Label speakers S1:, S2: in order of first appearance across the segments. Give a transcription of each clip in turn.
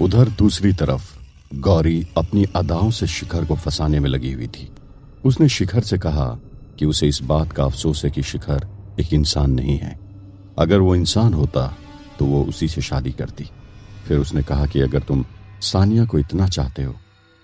S1: उधर दूसरी तरफ़, गौरी अपनी अदाओं से शिखर को फंसाने में लगी हुई थी। उसने शिखर से कहा कि उसे इस बात का अफसोस है कि शिखर एक इंसान नहीं है। अगर वो इंसान होता तो वो उसी से शादी करती। फिर उसने कहा कि अगर तुम सानिया को इतना चाहते हो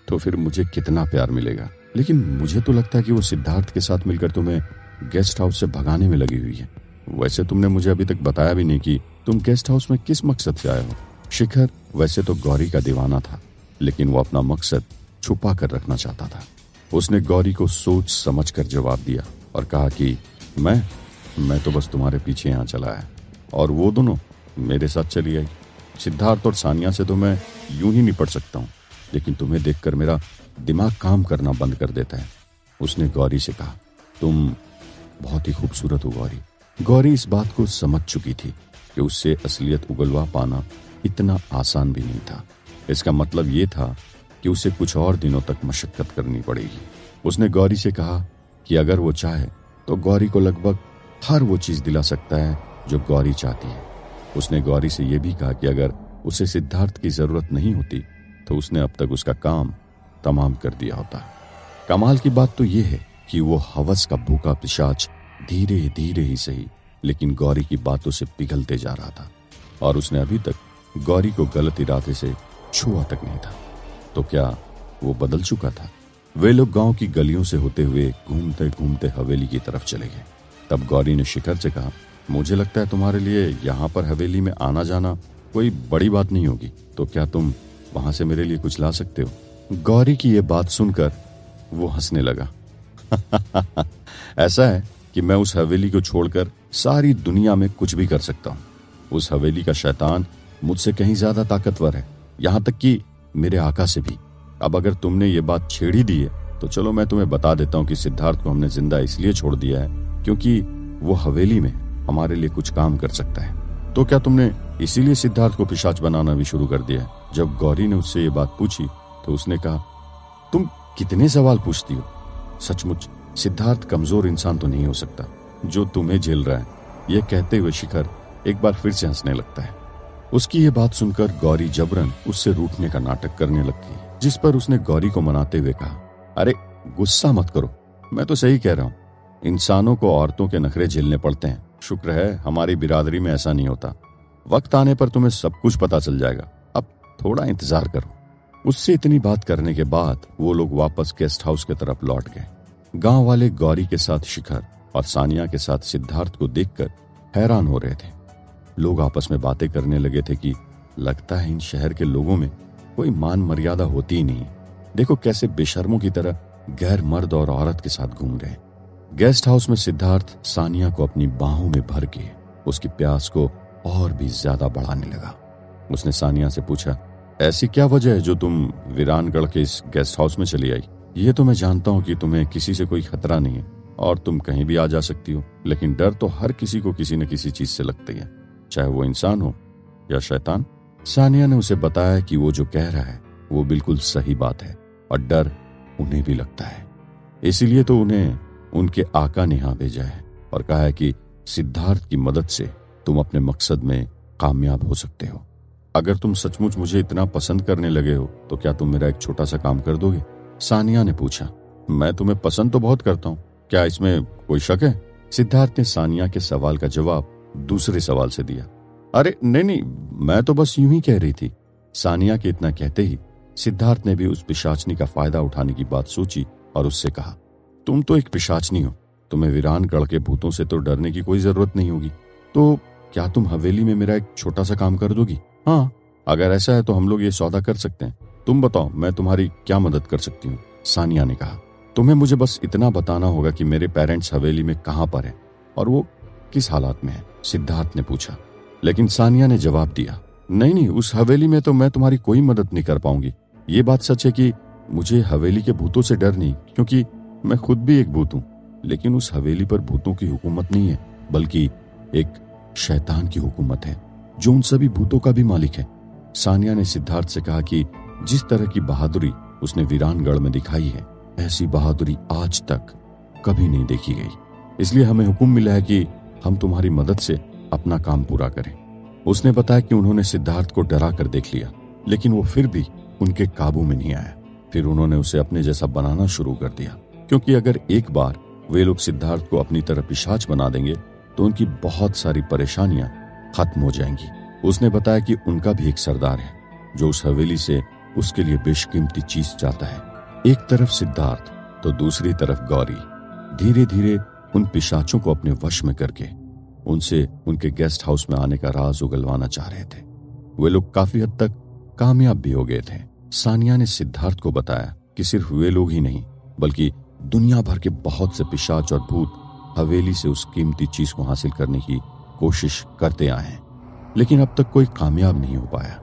S1: तो फिर मुझे कितना प्यार मिलेगा। लेकिन मुझे तो लगता है कि वो सिद्धार्थ के साथ मिलकर तुम्हें गेस्ट हाउस से भगाने में लगी हुई है। वैसे तुमने मुझे अभी तक बताया भी नहीं कि तुम गेस्ट हाउस में किस मकसद से आए हो। शिखर वैसे तो गौरी का दीवाना था, लेकिन वो अपना मकसद छुपा कर रखना चाहता था। उसने गौरी को सोच समझ कर जवाब दिया और कहा कि मैं मैं तो बस तुम्हारे पीछे यहाँ चला है और वो दोनों मेरे साथ चली आई। सिद्धार्थ और सानिया से तो मैं यूँ ही निपट सकता हूँ, लेकिन तुम्हें देखकर मेरा दिमाग काम करना बंद कर देता है। उसने गौरी से कहा, तुम बहुत ही खूबसूरत हो गौरी। गौरी इस बात को समझ चुकी थी कि उससे असलियत उगलवा पाना इतना आसान भी नहीं था। इसका मतलब ये था कि उसे कुछ और दिनों तक मशक्कत करनी पड़ेगी। उसने गौरी से कहा कि अगर वो चाहे तो गौरी को लगभग हर वो चीज़ दिला सकता है जो गौरी चाहती है। उसने गौरी से यह भी कहा कि अगर उसे सिद्धार्थ की ज़रूरत नहीं होती तो उसने अब तक उसका काम तमाम कर दिया होता। कमाल की बात तो यह है कि वो हवस का भूखा पिशाच धीरे धीरे ही सही, लेकिन गौरी की बातों से पिघलते जा रहा था, और उसने अभी तक गौरी को गलत इरादे से छुआ तक नहीं था। तो क्या वो बदल चुका था? वे लोग गाँव की गलियों से होते हुए घूमते घूमते हवेली की तरफ़ चले गए। तब गौरी ने शिखर से कहा, मुझे लगता है तुम्हारे लिए यहाँ पर हवेली में आना जाना कोई बड़ी बात नहीं होगी। तो क्या तुम वहाँ से मेरे लिए कुछ ला सकते हो? गौरी की यह बात सुनकर वो हंसने लगा। ऐसा है कि मैं उस हवेली को छोड़कर सारी दुनिया में कुछ भी कर सकता हूँ। उस हवेली का शैतान मुझसे कहीं ज़्यादा ताकतवर है। यहाँ तक कि मेरे आका से भी। अब अगर तुमने ये बात छेड़ी दी है तो चलो मैं तुम्हें बता देता हूँ कि सिद्धार्थ को हमने ज़िंदा इसलिए छोड़ दिया है, क्योंकि वो हवेली में हमारे लिए कुछ काम कर सकता है। तो क्या तुमने इसीलिए सिद्धार्थ को पिशाच बनाना भी शुरू कर दिया जब गौरी ने उससे ये बात पूछी तो उसने कहा, तुम कितने सवाल पूछती हो? सचमुच, सिद्धार्थ कमज़ोर इंसान तो नहीं हो सकता, जो तुम्हें झेल रहा है। यह कहते हुए शिखर एक बार फिर से हंसने लगता है। उसकी ये बात सुनकर गौरी जबरन उससे रूठने का नाटक करने लगती, जिस पर उसने गौरी को मनाते हुए कहा, अरे, गुस्सा मत करो। मैं तो सही कह रहा हूँ। इंसानों को औरतों के नखरे झेलने पड़ते हैं। शुक्र है, हमारी बिरादरी में ऐसा नहीं होता। वक्त आने पर तुम्हें सब कुछ पता चल जाएगा। अब थोड़ा इंतज़ार करो। उससे इतनी बात करने के बाद वो लोग वापस गेस्ट हाउस की तरफ़ लौट गए। गाँव वाले गौरी के साथ शिखर और सानिया के साथ सिद्धार्थ को देखकर हैरान हो रहे थे। लोग आपस में बातें करने लगे थे कि लगता है इन शहर के लोगों में कोई मान मर्यादा होती ही नहीं। देखो कैसे बेशर्मों की तरह गैर मर्द और औरत के साथ घूम रहे। गेस्ट हाउस में सिद्धार्थ सानिया को अपनी बाहों में भर के उसकी प्यास को और भी ज़्यादा बढ़ाने लगा। उसने सानिया से पूछा, ऐसी क्या वजह है जो तुम वीरानगढ़ के इस गेस्ट हाउस में चली आई? ये तो मैं जानता हूँ कि तुम्हें किसी से कोई खतरा नहीं है और तुम कहीं भी आ जा सकती हो, लेकिन डर तो हर किसी को किसी न किसी चीज़ से लगती है चाहे वो इंसान हो या शैतान, सानिया ने उसे बताया कि वो जो कह रहा है, वो बिल्कुल सही बात है और डर उन्हें भी लगता है। इसीलिए तो उन्हें उनके आका ने यहाँ भेजा है और कहा है कि सिद्धार्थ की मदद से तुम अपने मकसद में कामयाब हो सकते हो। अगर तुम सचमुच मुझे इतना पसंद करने लगे हो तो क्या तुम मेरा एक छोटा सा काम कर दोगे? सानिया ने पूछा। मैं तुम्हें पसंद तो बहुत करता हूँ। क्या इसमें कोई शक है? सिद्धार्थ ने सानिया के सवाल का जवाब दूसरे सवाल से दिया। अरे, नहीं नहीं, मैं तो बस यूँ ही कह रही थी। सानिया के इतना कहते ही सिद्धार्थ ने भी उस पिशाचनी का फ़ायदा उठाने की बात सोची और उससे कहा, तुम तो एक पिशाचनी हो। तुम्हें वीरानगढ़ के भूतों से तो डरने की कोई ज़रूरत नहीं होगी। तो क्या तुम हवेली में मेरा एक छोटा सा काम कर दोगी? हाँ। अगर ऐसा है तो हम लोग ये सौदा कर सकते हैं। तुम बताओ, मैं तुम्हारी क्या मदद कर सकती हूँ? सानिया ने कहा, तुम्हें मुझे बस इतना बताना होगा कि मेरे पेरेंट्स हवेली में कहाँ पर है और वो किस हालात में है? सिद्धार्थ ने पूछा, लेकिन सानिया ने जवाब दिया, नहीं नहीं, उस हवेली में तो मैं तुम्हारी कोई मदद नहीं कर पाऊँगी। ये बात सच है कि मुझे हवेली के भूतों से डर नहीं, क्योंकि मैं खुद भी एक भूत हूँ। लेकिन उस हवेली पर भूतों की हुकूमत नहीं है, बल्कि एक शैतान की हुकूमत है, जो उन सभी भूतों का भी मालिक है। सानिया ने सिद्धार्थ से कहा कि जिस तरह की बहादुरी उसने वीरानगढ़ में दिखाई है, ऐसी बहादुरी आज तक कभी नहीं देखी गई। इसलिए हमें हुक्म मिला है कि हम तुम्हारी मदद से अपना काम पूरा करें। उसने बताया कि उन्होंने सिद्धार्थ को डरा कर देख लिया, लेकिन वो फिर भी उनके काबू में नहीं आया। फिर उन्होंने उसे अपने जैसा बनाना शुरू कर दिया, क्योंकि अगर एक बार वे लोग सिद्धार्थ को अपनी तरफ़ पिशाच बना देंगे तो उनकी बहुत सारी परेशानियाँ खत्म हो जाएँगी। उसने बताया कि उनका भी एक सरदार है, जो उस हवेली से उसके लिए बेशकीमती चीज़ चाहता है। एक तरफ़ सिद्धार्थ तो दूसरी तरफ़ गौरी। धीरे धीरे उन पिशाचों को अपने वश में करके उनसे उनके गेस्ट हाउस में आने का राज उगलवाना चाह रहे थे। वे लोग काफ़ी हद तक कामयाब भी हो गए थे। सानिया ने सिद्धार्थ को बताया कि सिर्फ़ वे लोग ही नहीं, बल्कि दुनिया भर के बहुत से पिशाच और भूत हवेली से उस कीमती चीज़ को हासिल करने की कोशिश करते आए हैं। लेकिन अब तक कोई कामयाब नहीं हो पाया।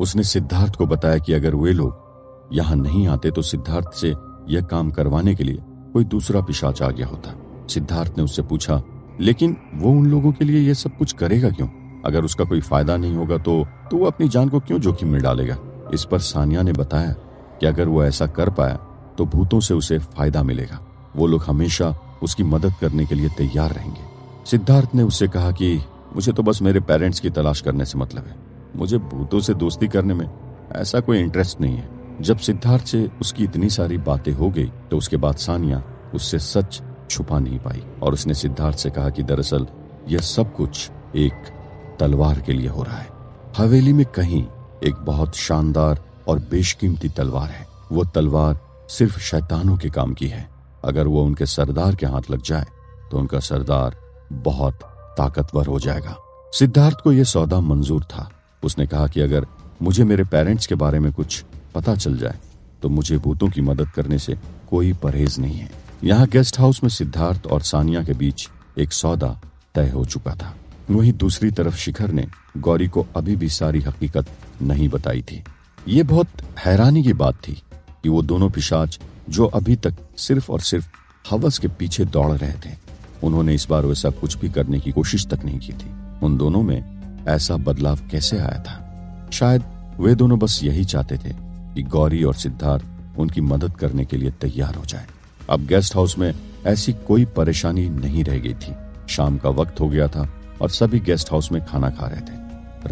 S1: उसने सिद्धार्थ को बताया कि अगर वे लोग यहाँ नहीं आते तो सिद्धार्थ से यह काम करवाने के लिए कोई दूसरा पिशाच आ गया होता। सिद्धार्थ ने उससे पूछा, लेकिन वो उन लोगों के लिए यह सब कुछ करेगा क्यों? अगर उसका कोई फ़ायदा नहीं होगा तो तो वो अपनी जान को क्यों जोखिम में डालेगा? इस पर सानिया ने बताया कि अगर वो ऐसा कर पाया तो भूतों से उसे फ़ायदा मिलेगा। वो लोग हमेशा उसकी मदद करने के लिए तैयार रहेंगे। सिद्धार्थ ने उससे कहा कि, मुझे तो बस मेरे पेरेंट्स की तलाश करने से मतलब है। मुझे भूतों से दोस्ती करने में ऐसा कोई इंटरेस्ट नहीं है। जब सिद्धार्थ से उसकी इतनी सारी बातें हो गई तो उसके बाद सानिया उससे सच छुपा नहीं पाई और उसने सिद्धार्थ से कहा कि दरअसल यह सब कुछ एक तलवार के लिए हो रहा है। हवेली में कहीं एक बहुत शानदार और बेशकीमती तलवार है। वो तलवार सिर्फ़ शैतानों के काम की है। अगर वो उनके सरदार के हाथ लग जाए तो उनका सरदार बहुत ताकतवर हो जाएगा। सिद्धार्थ को यह सौदा मंजूर था। उसने कहा कि अगर मुझे मेरे पेरेंट्स के बारे में कुछ पता चल जाए तो मुझे भूतों की मदद करने से कोई परहेज नहीं है। यहाँ गेस्ट हाउस में सिद्धार्थ और सानिया के बीच एक सौदा तय हो चुका था। वहीं दूसरी तरफ़ शिखर ने गौरी को अभी भी सारी हकीकत नहीं बताई थी। ये बहुत हैरानी की बात थी कि वो दोनों पिशाच जो अभी तक सिर्फ़ और सिर्फ़ हवस के पीछे दौड़ रहे थे, उन्होंने इस बार वैसा कुछ भी करने की कोशिश तक नहीं की थी। उन दोनों में ऐसा बदलाव कैसे आया था? शायद वे दोनों बस यही चाहते थे कि गौरी और सिद्धार्थ उनकी मदद करने के लिए तैयार हो जाए। अब गेस्ट हाउस में ऐसी कोई परेशानी नहीं रह गई थी। शाम का वक्त हो गया था और सभी गेस्ट हाउस में खाना खा रहे थे।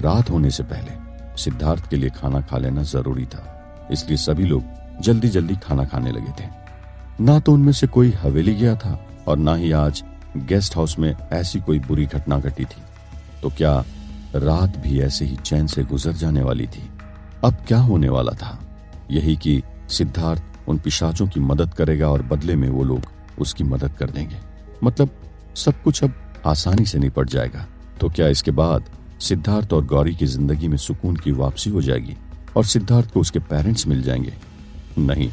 S1: रात होने से पहले सिद्धार्थ के लिए खाना खा लेना ज़रूरी था। इसलिए सभी लोग जल्दी जल्दी खाना खाने लगे थे। ना तो उनमें से कोई हवेली गया था और ना ही आज गेस्ट हाउस में ऐसी कोई बुरी घटना घटी थी। तो क्या रात भी ऐसे ही चैन से गुजर जाने वाली थी? अब क्या होने वाला था? यही कि सिद्धार्थ उन पिशाचों की मदद करेगा और बदले में वो लोग उसकी मदद कर देंगे। मतलब सब कुछ अब आसानी से निपट जाएगा। तो क्या इसके बाद सिद्धार्थ और गौरी की ज़िंदगी में सुकून की वापसी हो जाएगी और सिद्धार्थ को उसके पेरेंट्स मिल जाएँगे? नहीं,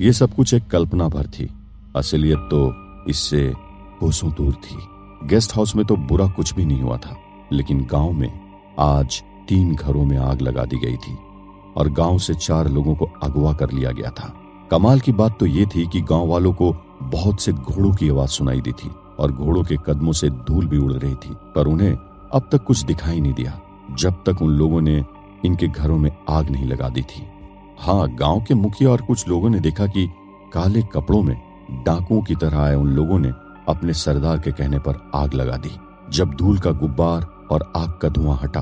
S1: ये सब कुछ एक कल्पना भर थी। असलियत तो इससे कोसों दूर थी। गेस्ट हाउस में तो बुरा कुछ भी नहीं हुआ था, लेकिन गाँव में आज तीन घरों में आग लगा दी गई थी और गाँव से चार लोगों को अगवा कर लिया गया था। कमाल की बात तो ये थी कि गाँव वालों को बहुत से घोड़ों की आवाज़ सुनाई दी थी और घोड़ों के कदमों से धूल भी उड़ रही थी, पर उन्हें अब तक कुछ दिखाई नहीं दिया, जब तक उन लोगों ने इनके घरों में आग नहीं लगा दी थी। हाँ गाँव के मुखिया और कुछ लोगों ने देखा कि काले कपड़ों में डाकुओं की तरह आए उन लोगों ने अपने सरदार के कहने पर आग लगा दी। जब धूल का गुब्बार और आग का धुआँ हटा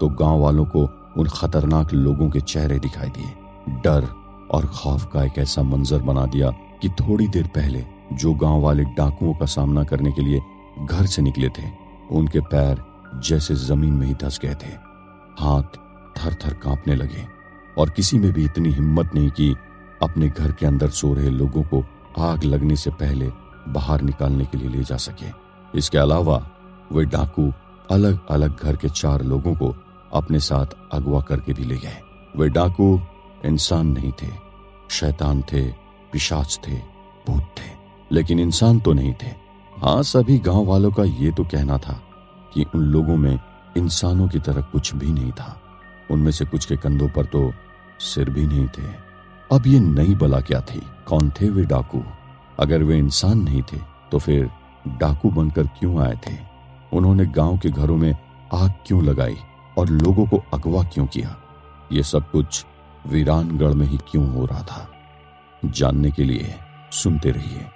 S1: तो गाँव वालों को उन खतरनाक लोगों के चेहरे दिखाई दिए। डर और खौफ का एक ऐसा मंजर बना दिया कि थोड़ी देर पहले जो गाँव वाले डाकुओं का सामना करने के लिए घर से निकले थे, उनके पैर जैसे ज़मीन में ही धस गए थे। हाथ थर थर कांपने लगे और किसी में भी इतनी हिम्मत नहीं कि अपने घर के अंदर सो रहे लोगों को आग लगने से पहले बाहर निकालने के लिए ले जा सके। इसके अलावा वे डाकू अलग अलग घर के चार लोगों को अपने साथ अगवा करके भी ले गए। वे डाकू इंसान नहीं थे, शैतान थे, पिशाच थे, भूत थे, लेकिन इंसान तो नहीं थे। हाँ सभी गाँव वालों का ये तो कहना था कि उन लोगों में इंसानों की तरह कुछ भी नहीं था। उनमें से कुछ के कंधों पर तो सिर भी नहीं थे। अब ये नई बला क्या थी? कौन थे वे डाकू? अगर वे इंसान नहीं थे तो फिर डाकू बनकर क्यों आए थे? उन्होंने गाँव के घरों में आग क्यों लगाई और लोगों को अगवा क्यों किया? ये सब कुछ वीरानगढ़ में ही क्यों हो रहा था? जानने के लिए सुनते रहिए।